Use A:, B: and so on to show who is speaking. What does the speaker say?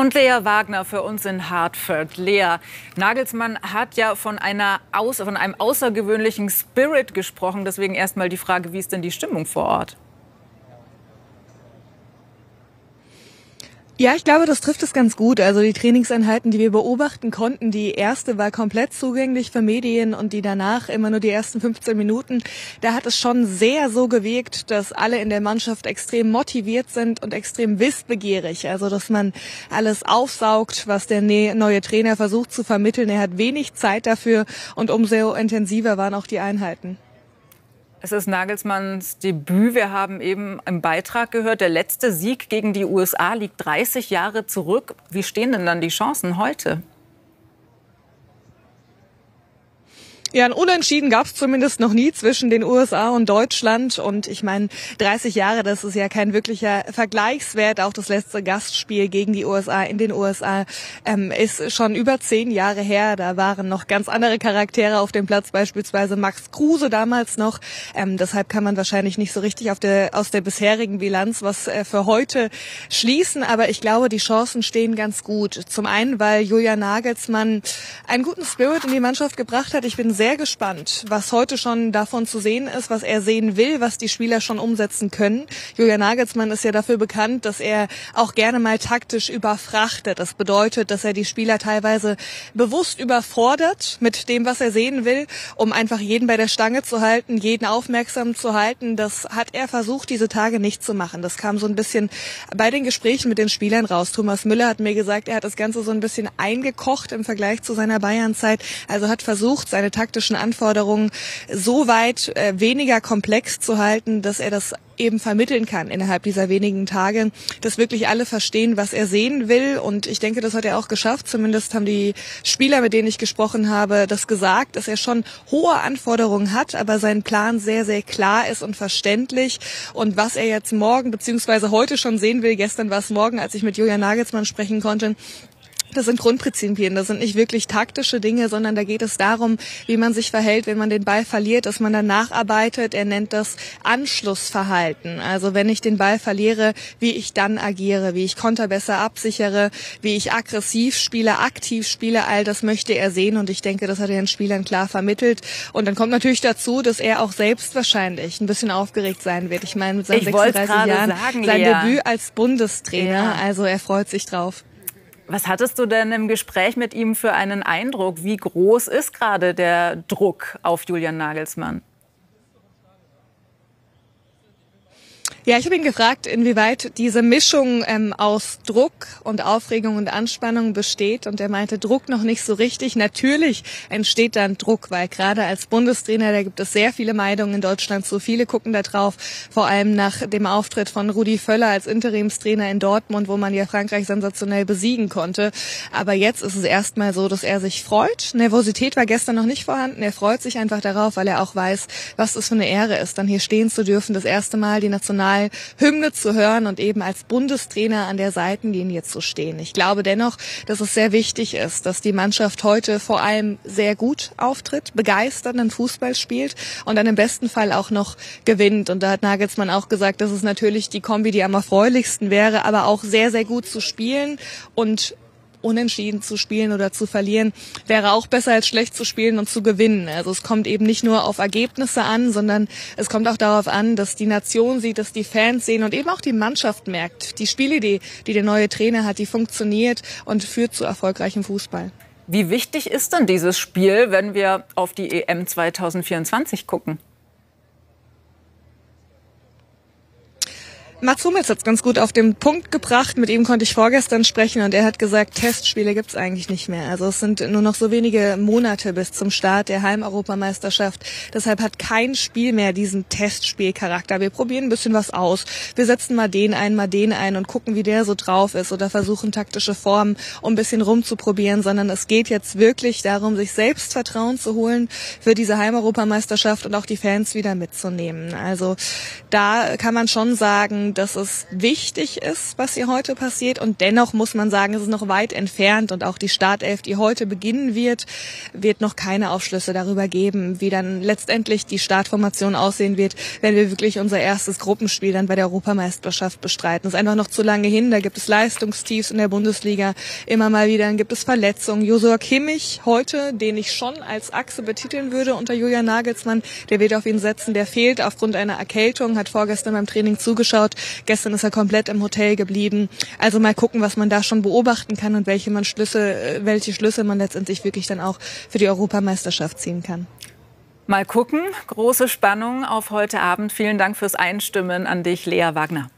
A: Und Lea Wagner für uns in Hartford. Lea, Nagelsmann hat ja von, einer Aus von einem außergewöhnlichen Spirit gesprochen. Deswegen erstmal die Frage, wie ist denn die Stimmung vor Ort?
B: Ja, ich glaube, das trifft es ganz gut. Also die Trainingseinheiten, die wir beobachten konnten, die erste war komplett zugänglich für Medien und die danach immer nur die ersten 15 Minuten. Da hat es schon sehr so gewirkt, dass alle in der Mannschaft extrem motiviert sind und extrem wissbegierig. Also dass man alles aufsaugt, was der ne-, neue Trainer versucht zu vermitteln. Er hat wenig Zeit dafür und umso intensiver waren auch die Einheiten.
A: Es ist Nagelsmanns Debüt. Wir haben eben im Beitrag gehört, der letzte Sieg gegen die USA liegt 30 Jahre zurück. Wie stehen denn dann die Chancen heute?
B: Ja, ein Unentschieden gab es zumindest noch nie zwischen den USA und Deutschland. Und ich meine, 30 Jahre, das ist ja kein wirklicher Vergleichswert. Auch das letzte Gastspiel gegen die USA in den USA ähm, ist schon über zehn Jahre her. Da waren noch ganz andere Charaktere auf dem Platz, beispielsweise Max Kruse damals noch. Ähm, deshalb kann man wahrscheinlich nicht so richtig auf der, aus der bisherigen Bilanz was äh, für heute schließen. Aber ich glaube, die Chancen stehen ganz gut. Zum einen, weil Julia Nagelsmann einen guten Spirit in die Mannschaft gebracht hat. Ich bin sehr gespannt, was heute schon davon zu sehen ist, was er sehen will, was die Spieler schon umsetzen können. Julian Nagelsmann ist ja dafür bekannt, dass er auch gerne mal taktisch überfrachtet. Das bedeutet, dass er die Spieler teilweise bewusst überfordert mit dem, was er sehen will, um einfach jeden bei der Stange zu halten, jeden aufmerksam zu halten. Das hat er versucht, diese Tage nicht zu machen. Das kam so ein bisschen bei den Gesprächen mit den Spielern raus. Thomas Müller hat mir gesagt, er hat das Ganze so ein bisschen eingekocht im Vergleich zu seiner Bayernzeit. Also hat versucht, seine Taktik taktischen Anforderungen so weit äh, weniger komplex zu halten, dass er das eben vermitteln kann innerhalb dieser wenigen Tage, dass wirklich alle verstehen, was er sehen will. Und ich denke, das hat er auch geschafft. Zumindest haben die Spieler, mit denen ich gesprochen habe, das gesagt, dass er schon hohe Anforderungen hat, aber sein Plan sehr, sehr klar ist und verständlich. Und was er jetzt morgen beziehungsweise heute schon sehen will, gestern war es morgen, als ich mit Julian Nagelsmann sprechen konnte, das sind Grundprinzipien, das sind nicht wirklich taktische Dinge, sondern da geht es darum, wie man sich verhält, wenn man den Ball verliert, dass man dann nacharbeitet. Er nennt das Anschlussverhalten. Also wenn ich den Ball verliere, wie ich dann agiere, wie ich Konter besser absichere, wie ich aggressiv spiele, aktiv spiele, all das möchte er sehen und ich denke, das hat er den Spielern klar vermittelt. Und dann kommt natürlich dazu, dass er auch selbst wahrscheinlich ein bisschen aufgeregt sein wird. Ich meine, mit seinen ich 36 Jahren sagen, sein Lea. Debüt als Bundestrainer, ja. also er freut sich drauf.
A: Was hattest du denn im Gespräch mit ihm für einen Eindruck? Wie groß ist gerade der Druck auf Julian Nagelsmann?
B: Ja, ich habe ihn gefragt, inwieweit diese Mischung ähm, aus Druck und Aufregung und Anspannung besteht. Und er meinte, Druck noch nicht so richtig. Natürlich entsteht dann Druck, weil gerade als Bundestrainer, da gibt es sehr viele Meidungen in Deutschland. So viele gucken da drauf, vor allem nach dem Auftritt von Rudi Völler als Interimstrainer in Dortmund, wo man ja Frankreich sensationell besiegen konnte. Aber jetzt ist es erstmal so, dass er sich freut. Nervosität war gestern noch nicht vorhanden. Er freut sich einfach darauf, weil er auch weiß, was das für eine Ehre ist, dann hier stehen zu dürfen, das erste Mal die National Hymne zu hören und eben als Bundestrainer an der Seitenlinie zu stehen. Ich glaube dennoch, dass es sehr wichtig ist, dass die Mannschaft heute vor allem sehr gut auftritt, begeisternden Fußball spielt und dann im besten Fall auch noch gewinnt. Und da hat Nagelsmann auch gesagt, dass es natürlich die Kombi, die am erfreulichsten wäre, aber auch sehr, sehr gut zu spielen und unentschieden zu spielen oder zu verlieren, wäre auch besser als schlecht zu spielen und zu gewinnen. Also es kommt eben nicht nur auf Ergebnisse an, sondern es kommt auch darauf an, dass die Nation sieht, dass die Fans sehen und eben auch die Mannschaft merkt. Die Spielidee, die der neue Trainer hat, die funktioniert und führt zu erfolgreichem Fußball.
A: Wie wichtig ist denn dieses Spiel, wenn wir auf die EM 2024 gucken?
B: Mats Hummels hat es ganz gut auf den Punkt gebracht. Mit ihm konnte ich vorgestern sprechen und er hat gesagt, Testspiele gibt's eigentlich nicht mehr. Also es sind nur noch so wenige Monate bis zum Start der Heimeuropameisterschaft. Deshalb hat kein Spiel mehr diesen Testspielcharakter. Wir probieren ein bisschen was aus. Wir setzen mal den ein, mal den ein und gucken, wie der so drauf ist oder versuchen taktische Formen, um ein bisschen rumzuprobieren, sondern es geht jetzt wirklich darum, sich Selbstvertrauen zu holen für diese Heimeuropameisterschaft und auch die Fans wieder mitzunehmen. Also da kann man schon sagen, sagen, dass es wichtig ist, was hier heute passiert. Und dennoch muss man sagen, es ist noch weit entfernt. Und auch die Startelf, die heute beginnen wird, wird noch keine Aufschlüsse darüber geben, wie dann letztendlich die Startformation aussehen wird, wenn wir wirklich unser erstes Gruppenspiel dann bei der Europameisterschaft bestreiten. Es ist einfach noch zu lange hin. Da gibt es Leistungstiefs in der Bundesliga immer mal wieder. Dann gibt es Verletzungen. Josua Kimmich heute, den ich schon als Achse betiteln würde unter Julian Nagelsmann, der wird auf ihn setzen. Der fehlt aufgrund einer Erkältung, hat vorgestern beim Training zugeschaut. Gestern ist er komplett im Hotel geblieben. Also mal gucken, was man da schon beobachten kann und welche man Schlüsse, äh, welche Schlüsse man letztendlich wirklich dann auch für die Europameisterschaft ziehen kann.
A: Mal gucken. Große Spannung auf heute Abend. Vielen Dank fürs Einstimmen an dich, Lea Wagner.